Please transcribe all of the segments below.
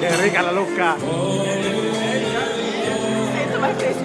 Qué rica la loca. Esto más fresco.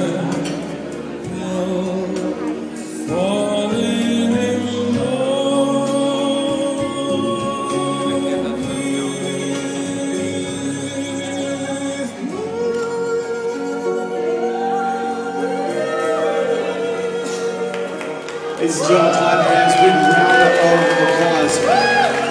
Ladies and gentlemen, time fans, big round of applause.